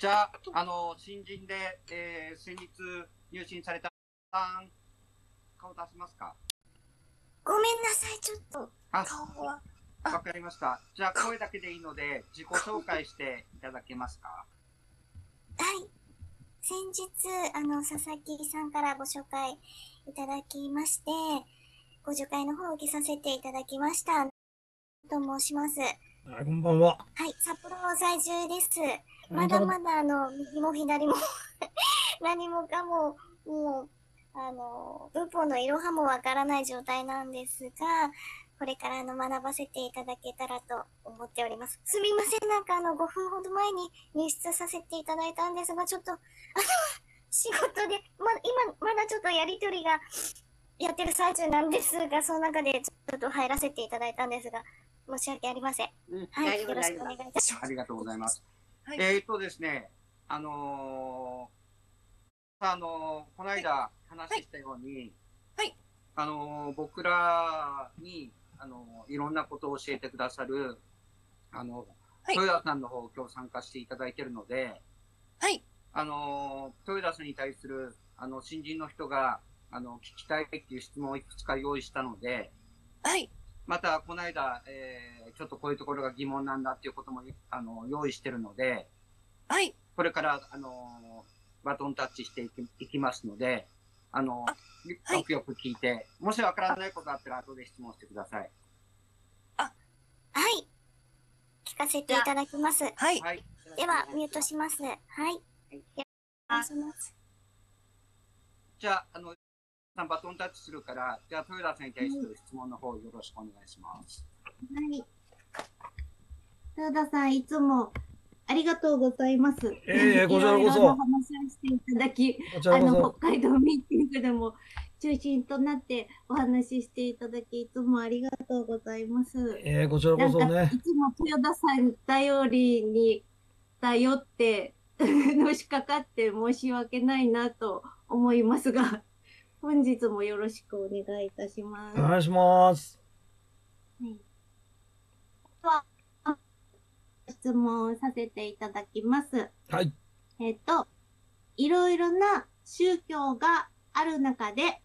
じゃあ、あの、新人で、えー、先日入信されたさん、顔出せますか？ごめんなさい、ちょっとあ、顔は。わかりました。じゃあ、声だけでいいので、自己紹介していただけますか？はい。先日、あの、佐々木さんからご紹介いただきまして、ご助会の方を受けさせていただきました。と申します。はあこんばんは。い、札幌在住です。まだまだ、あの、右も左も 何もかも、もう、あの、文法のいろはもわからない状態なんですが、これからあの学ばせていただけたらと思っております。すみません、なんかあの5分ほど前に入室させていただいたんですが、ちょっと、あの、仕事で、ま、今、まだちょっとやりとりがやってる最中なんですが、その中でちょっと入らせていただいたんですが、申し訳ありません。うんはい、よろしくお願いいたします。ありがとうございます。はい。えーっとですね、あのーあのーこの間話したように、はい。あのー僕らに、あのーいろんなことを教えてくださる、あの、はい。豊田さんの方今日参加していただいてるので、はい。あのー豊田さんに対する、あの、新人の人が、あの、聞きたいっていう質問をいくつか用意したので、はい。また、この間、えーちょっとこういうところが疑問なんだっていうことも、あの、用意してるので、はい。これから、あの、バトンタッチしていきいきますので、あの、あはいよくよく聞いて、もしわからないことあったら後で質問してください。はい。聞かせていただきます。はい。はい。では、ミュートします。はい。はいお願いします。じゃあ、あの、さんバトンタッチするから、じゃあ、豊田さんに対する質問の方よろしくお願いします。はい。豊田さん、いつもありがとうございます。ええこちらこそいろいろな話をしていただき、あの、そ。北海道ミーティングでも中心となってお話ししていただき、いつもありがとうございます。ええこちらなんか、こそねい。つも豊田さん頼りに頼って、のしかかって申し訳ないなと思いますが、本日もよろしくお願いいたします。お願いします。質問させていただきます。はい。えっと、いろいろな宗教がある中で、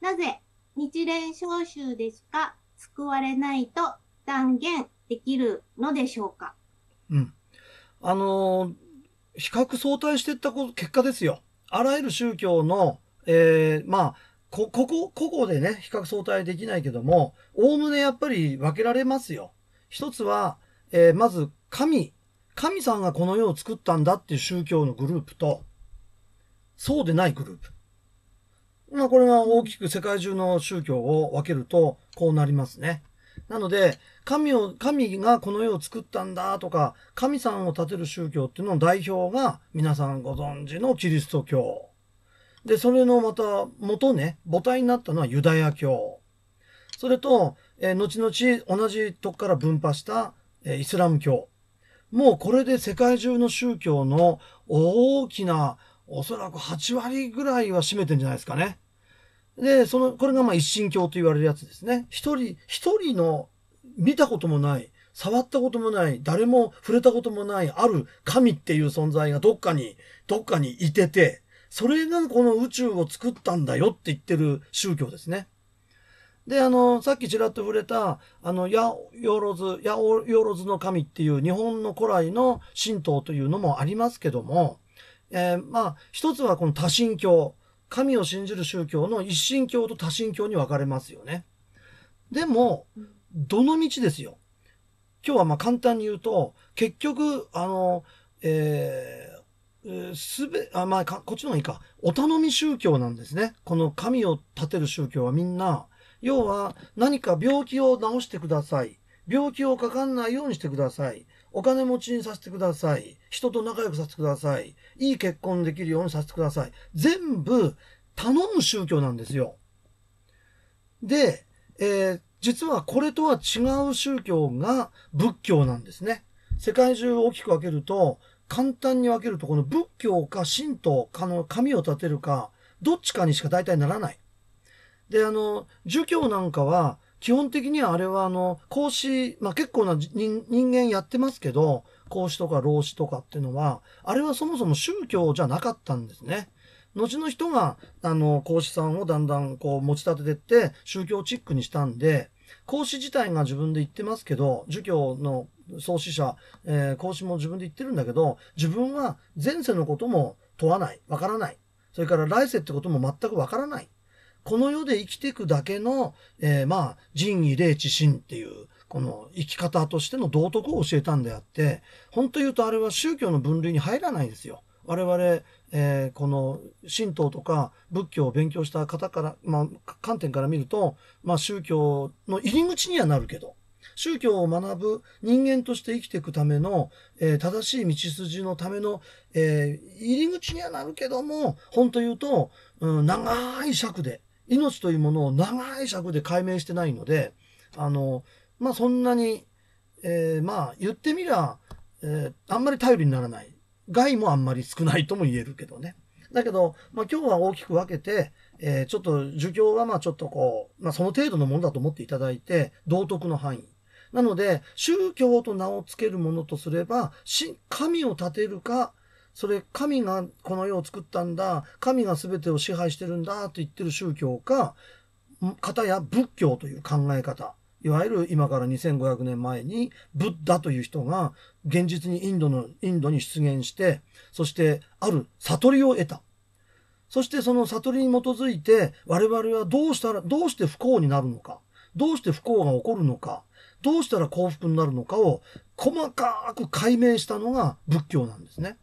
なぜ日蓮召集でしか救われないと断言できるのでしょうか？うん。あのー比較相対していったこ結果ですよ。あらゆる宗教の、えーまあ、こ、ここ、個々でね、比較相対できないけども、おおむねやっぱり分けられますよ。一つは、えーまず、神。神さんがこの世を作ったんだっていう宗教のグループと、そうでないグループ。まあ、これが大きく世界中の宗教を分けると、こうなりますね。なので、神を、神がこの世を作ったんだとか、神さんを立てる宗教っていうのの代表が皆さんご存知のキリスト教。で、それのまた元ね、母体になったのはユダヤ教。それと、えー後々同じとこから分派した、えーイスラム教。もうこれで世界中の宗教の大きな、おそらく8割ぐらいは占めてんじゃないですかね。で、その、これがまあ一神教と言われるやつですね。一人、一人の見たこともない、触ったこともない、誰も触れたこともない、ある神っていう存在がどっかに、どっかにいてて、それがこの宇宙を作ったんだよって言ってる宗教ですね。で、あの、さっきちらっと触れた、あの、ヤオロズ、ヤオロズの神っていう日本の古来の神道というのもありますけども、えーまあ、一つはこの多神教。神を信じる宗教の一神教と多神教に分かれますよね。でも、どの道ですよ。今日はまあ簡単に言うと、結局、あの、え、すべ、あ、まあ、こっちの方がいいか。お頼み宗教なんですね。この神を立てる宗教はみんな、要は何か病気を治してください。病気をかかんないようにしてください。お金持ちにさせてください。人と仲良くさせてください。いい結婚できるようにさせてください。全部頼む宗教なんですよ。で、えー実はこれとは違う宗教が仏教なんですね。世界中大きく分けると、簡単に分けると、この仏教か神道かの神を立てるか、どっちかにしか大体ならない。で、あの、儒教なんかは、基本的にはあれはあの、孔子、まあ結構な人間やってますけど、孔子とか老子とかっていうのは、あれはそもそも宗教じゃなかったんですね。後の人が、あの、孔子さんをだんだんこう持ち立ててって宗教チックにしたんで、孔子自体が自分で言ってますけど、儒教の創始者、えー、孔子も自分で言ってるんだけど、自分は前世のことも問わない、わからない。それから来世ってことも全くわからない。この世で生きていくだけの、えー、まあ、仁義礼智信っていう、この生き方としての道徳を教えたんであって、本当言うとあれは宗教の分類に入らないですよ。我々、えー、この神道とか仏教を勉強した方から、まあ、観点から見ると、まあ、宗教の入り口にはなるけど、宗教を学ぶ人間として生きていくための、えー、正しい道筋のための、えー、入り口にはなるけども、本当言うと、うん、長い尺で、命というものを長い尺で解明してないので、あの、まあ、そんなに、えー、まあ、言ってみりゃ、えー、あんまり頼りにならない。害もあんまり少ないとも言えるけどね。だけど、まあ、今日は大きく分けて、えー、ちょっと儒教はまあちょっとこう、まあ、その程度のものだと思っていただいて、道徳の範囲。なので、宗教と名を付けるものとすれば、神を立てるか、それ神がこの世を作ったんだ、神が全てを支配してるんだと言ってる宗教か、方や仏教という考え方。いわゆる今から2500年前にブッダという人が現実にインドの、インドに出現して、そしてある悟りを得た。そしてその悟りに基づいて我々はどうしたら、どうして不幸になるのか、どうして不幸が起こるのか、どうしたら幸福になるのかを細かく解明したのが仏教なんですね。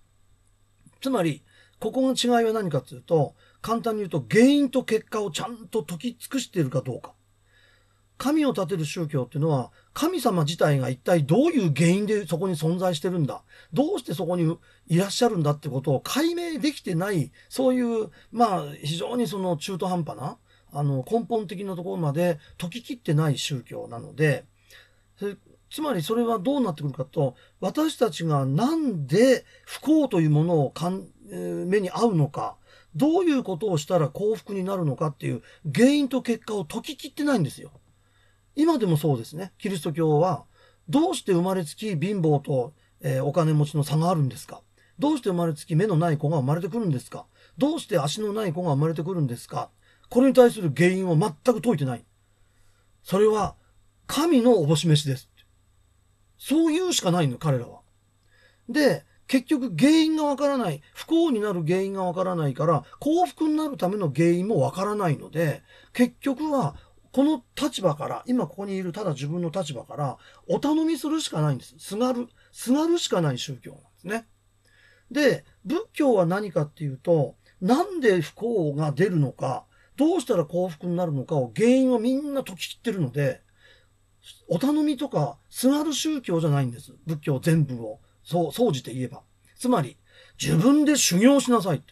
つまり、ここの違いは何かというと、簡単に言うと原因と結果をちゃんと解き尽くしているかどうか。神を立てる宗教っていうのは、神様自体が一体どういう原因でそこに存在してるんだ？どうしてそこにいらっしゃるんだってことを解明できてない、そういう、まあ、非常にその中途半端な、あの、根本的なところまで解ききってない宗教なので、つまりそれはどうなってくるかと、私たちがなんで不幸というものをかん、目に合うのか、どういうことをしたら幸福になるのかっていう原因と結果を解ききってないんですよ。今でもそうですね。キリスト教は、どうして生まれつき貧乏と、えー、お金持ちの差があるんですか？どうして生まれつき目のない子が生まれてくるんですか？どうして足のない子が生まれてくるんですか？これに対する原因を全く解いてない。それは、神のおぼし飯です。そう言うしかないの、彼らは。で、結局原因がわからない、不幸になる原因がわからないから、幸福になるための原因もわからないので、結局はこの立場から、今ここにいるただ自分の立場から、お頼みするしかないんです。すがる、すがるしかない宗教なんですね。で、仏教は何かっていうと、なんで不幸が出るのか、どうしたら幸福になるのかを原因をみんな解き切ってるので、お頼みとか、すがる宗教じゃないんです。仏教全部を、そう、総じて言えば。つまり、自分で修行しなさい。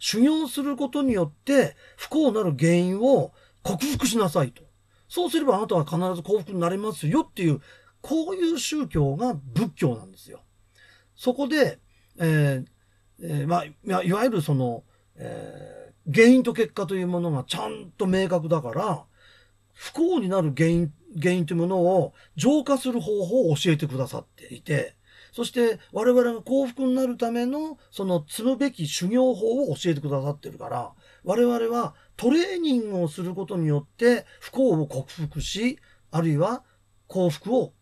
修行することによって、不幸なる原因を克服しなさいと。そうすればあなたは必ず幸福になれますよっていう、こういう宗教が仏教なんですよ。そこで、えーえー、まあ、いわゆるその、えー、原因と結果というものがちゃんと明確だから、不幸になる原因、原因というものを浄化する方法を教えてくださっていて、そして我々が幸福になるためのその積むべき修行法を教えてくださってるから、我々はトレーニングをすることによって不幸を克服し、あるいは幸福を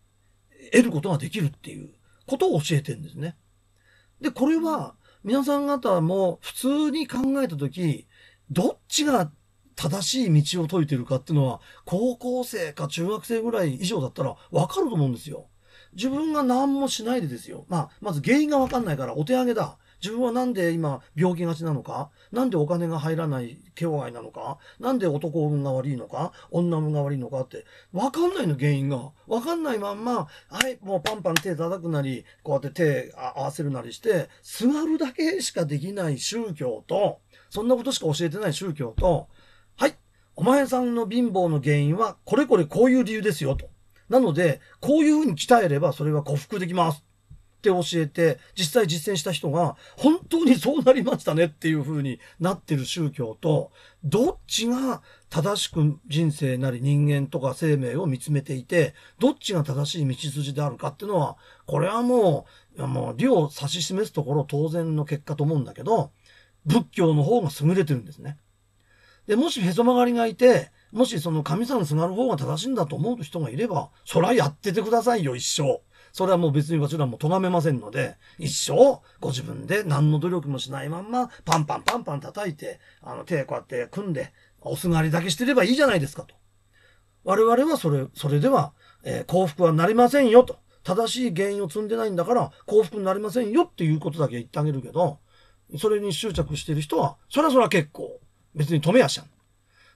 得ることができるっていうことを教えてるんですね。で、これは皆さん方も普通に考えたとき、どっちが正しい道を解いてるかっていうのは、高校生か中学生ぐらい以上だったらわかると思うんですよ。自分が何もしないでですよ。まあ、まず原因がわかんないからお手上げだ。自分はなんで今病気がちなのか？なんでお金が入らない境外なのか？なんで男運が悪いのか？女運が悪いのか？って、わかんないの原因が。わかんないまんま、はい、もうパンパン手叩くなり、こうやって手合わせるなりして、すがるだけしかできない宗教と、そんなことしか教えてない宗教と、はい、お前さんの貧乏の原因はこれこれこういう理由ですよと。なので、こういうふうに鍛えればそれは克服できます。って教えて、実際実践した人が、本当にそうなりましたねっていう風になってる宗教と、どっちが正しく人生なり人間とか生命を見つめていて、どっちが正しい道筋であるかっていうのは、これはもいやもう、理を指し示すところ当然の結果と思うんだけど、仏教の方が優れてるんですね。で、もしへそ曲がりがいて、もしその神様にすがる方が正しいんだと思う人がいれば、そらやっててくださいよ、一生。それはもう別に私らも咎めませんので、一生ご自分で何の努力もしないまんま、パンパンパンパン叩いて、あの手こうやって組んで、おすがりだけしてればいいじゃないですかと。我々はそれ、それでは、えー幸福はなりませんよと。正しい原因を積んでないんだから幸福になりませんよっていうことだけ言ってあげるけど、それに執着してる人は、それはそれは結構、別に止めやしゃん。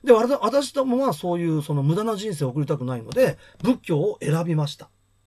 で、私どもはそういうその無駄な人生を送りたくないので、仏教を選びました。